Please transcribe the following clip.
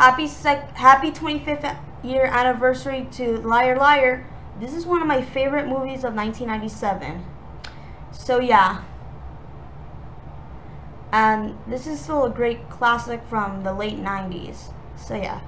happy sec happy 25th year anniversary to Liar Liar. This is one of my favorite movies of 1997. So yeah. And this is still a great classic from the late 90s. So yeah.